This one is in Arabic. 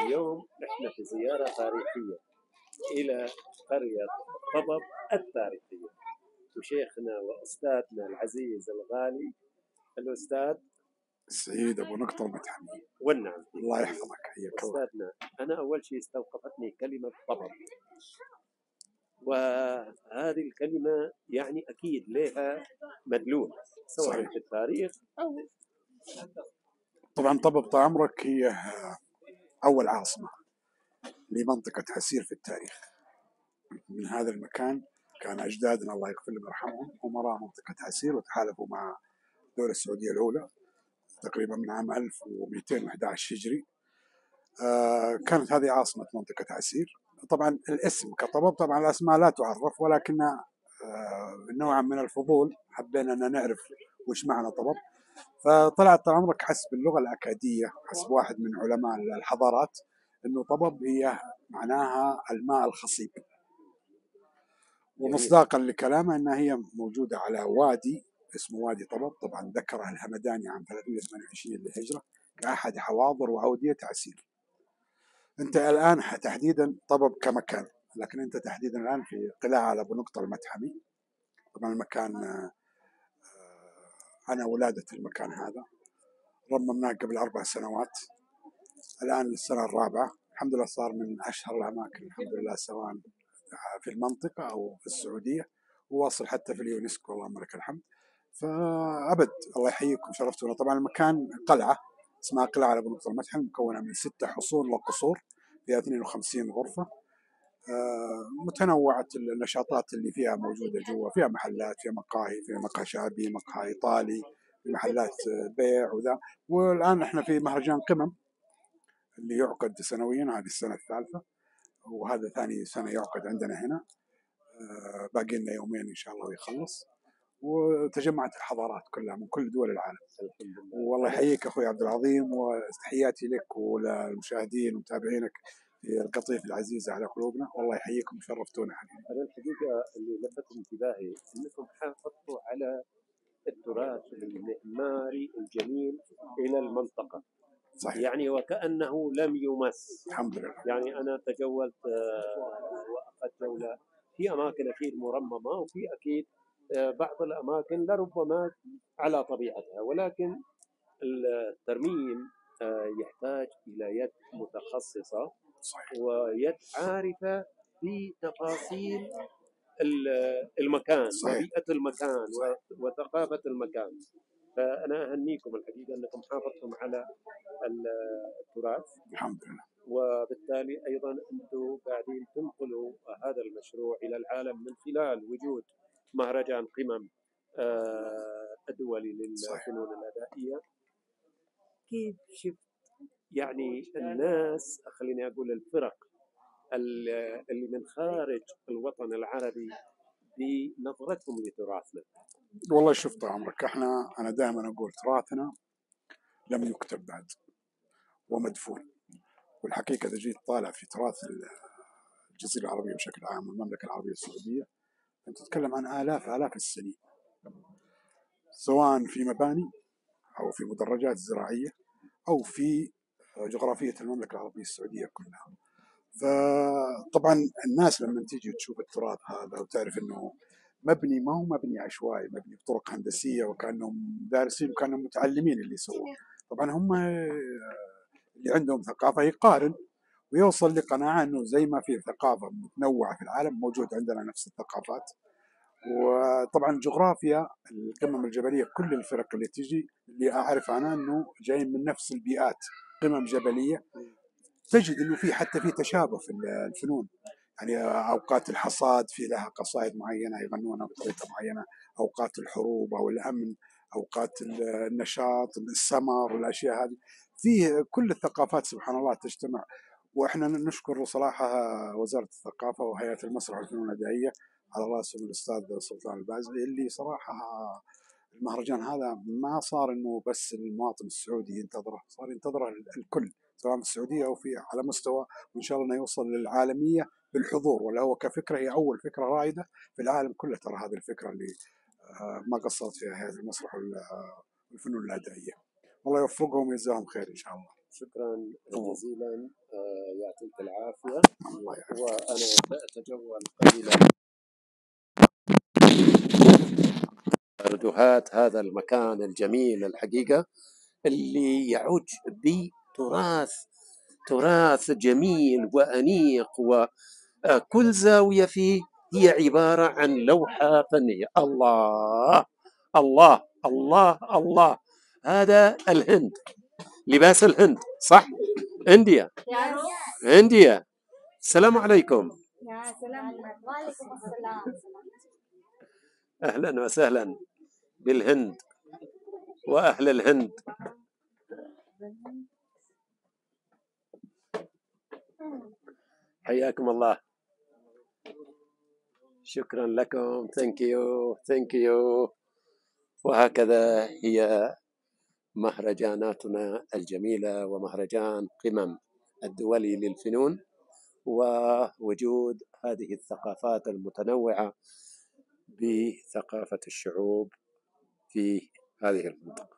اليوم إحنا في زيارة تاريخية إلى قرية طبب التاريخية. وشيخنا وأستاذنا العزيز الغالي الأستاذ سعيد أبو نقطة المتحمي والنعم الله يحفظك حياك أستاذنا أنا أول شيء استوقفتني كلمة طبب وهذه الكلمة يعني أكيد لها مدلول سواء صحيح. في التاريخ أو طبعا طب طال عمرك هي أول عاصمة لمنطقة عسير في التاريخ. من هذا المكان كان أجدادنا الله يغفر لهم ويرحمهم امراء منطقة عسير وتحالفوا مع الدولة السعودية الأولى تقريبا من عام 1211 هجري. آه، كانت هذه عاصمة منطقة عسير طبعا الاسم كطبب طبعا الأسماء لا تعرف ولكن آه، نوعا من الفضول حبينا أن نعرف وش معنى طبب. فطلعت طال عمرك حسب اللغة الأكادية حسب واحد من علماء الحضارات إنه طبب هي معناها الماء الخصيب. ومصداقا لكلامه انها هي موجودة على وادي اسمه وادي طبب طبعا ذكرها الهمداني عام 328 للهجرة كأحد حواضر وأودية عسير. أنت الآن تحديدا طبب كمكان لكن أنت تحديدا الآن في قلاع على ابو نقطه المتحمي. طبعا المكان أنا ولادة المكان هذا. رممناه قبل أربع سنوات الآن السنة الرابعة الحمد لله صار من أشهر الأماكن الحمد لله سواء في المنطقة أو في السعودية وواصل حتى في اليونسكو اللهم لك الحمد. فأبد الله يحييكم شرفتونا. طبعا المكان قلعة اسمها قلعة على نقطه المتحف مكونة من ستة حصون وقصور فيها 52 غرفة. آه، متنوعة النشاطات اللي فيها موجودة جوا فيها محلات فيها مقاهي فيها مقهى شعبي مقهى إيطالي محلات آه، بيع وذا. والآن إحنا في مهرجان قمم اللي يعقد سنويا هذه السنة الثالثة وهذا ثاني سنة يعقد عندنا هنا. آه، باقي لنا يومين إن شاء الله ويخلص وتجمعت الحضارات كلها من كل دول العالم. والله يحييك أخوي عبد العظيم وتحياتي لك وللمشاهدين ومتابعينك. القطيف العزيزه على قلوبنا. والله يحييكم وشرفتونا حبيبي أنا الحقيقة اللي لفت انتباهي أنكم حافظتوا على التراث المعماري الجميل إلى المنطقة. صحيح. يعني وكأنه لم يمس. الحمد لله. يعني أنا تجولت آه، وأخذت جولة. في أماكن أكيد مرممة وفي أكيد آه، بعض الأماكن لربما على طبيعتها. ولكن الترميم آه، يحتاج إلى يد متخصصة. ويد عارفة في تفاصيل ال- المكان صحيح. وبيئة المكان و- وثقافة المكان. فأنا أهنيكم الحقيقة أنكم حافظتم على ال- التراث. الحمد لله. وبالتالي أيضا أنتم قاعدين تنقلوا هذا المشروع إلى العالم من خلال وجود مهرجان قمم آه، الدولي. للفنون الأدائية. كيف شفت يعني الناس خليني أقول الفرق ال- اللي من خارج الوطن العربي بنظرتهم لتراثنا. والله شوف طال عمرك إحنا أنا دائما أقول تراثنا لم يكتب بعد ومدفون والحقيقة إذا جيت طالع في تراث الجزيرة العربية بشكل عام والمملكة العربية السعودية أنت تتكلم عن آلاف آلاف السنين. سواء في مباني أو في مدرجات زراعية أو في جغرافية المملكة العربية السعودية كلها. فطبعا الناس لما تيجي تشوف التراث هذا وتعرف إنه مبني ما هو مبني عشوائي مبني بطرق هندسية وكأنهم دارسين وكأنهم متعلمين اللي يسووه. طبعا هم اللي عندهم ثقافة يقارن ويوصل لقناعة إنه زي ما في ثقافة متنوعة في العالم موجود عندنا نفس الثقافات. وطبعا جغرافيا القمم الجبلية كل الفرق اللي تجي اللي اعرف أنا إنه جايين من نفس البيئات قمم جبلية. تجد إنه في حتى في تشابه في الفنون. يعني أوقات الحصاد في لها قصائد معينة يغنونها بطريقه معينة. أوقات الحروب أو الأمن. أوقات النشاط السمر والأشياء هذه. في كل الثقافات سبحان الله تجتمع. وإحنا نشكر صراحة وزارة الثقافة وهيئة المسرح والفنون الادائيه على رأسهم الأستاذ سلطان البازلي اللي صراحة المهرجان هذا ما صار إنه بس المواطن السعودي ينتظره، صار ينتظره الكل سواء في السعودية أو في على مستوى وإن شاء الله إنه يوصل للعالمية بالحضور. ولا هو كفكرة هي أول فكرة رائدة في العالم كله ترى هذه الفكرة اللي آه، ما قصرت فيها هيئه المسرح وال- آه، والفنون الادائيه. الله يوفقهم ويجزاهم خير إن شاء الله. شكرا جزيلا آه، يعطيك العافية. الله يعافيك. وأنا سأتجول قليلا. ردوهات هذا المكان الجميل الحقيقة اللي يعج بتراث تراث جميل وأنيق وكل زاوية فيه هي عبارة عن لوحة فنية. الله الله الله الله. هذا الهند. لباس الهند صح؟ إنديا. إنديا. السلام عليكم. يا سلام. وعليكم السلام أهلا وسهلا. بالهند وأهل الهند. حياكم الله. شكرا لكم. thank you thank you وهكذا هي مهرجاناتنا الجميلة ومهرجان قمم الدولي للفنون ووجود هذه الثقافات المتنوعة بثقافة الشعوب في هذه المنطقة.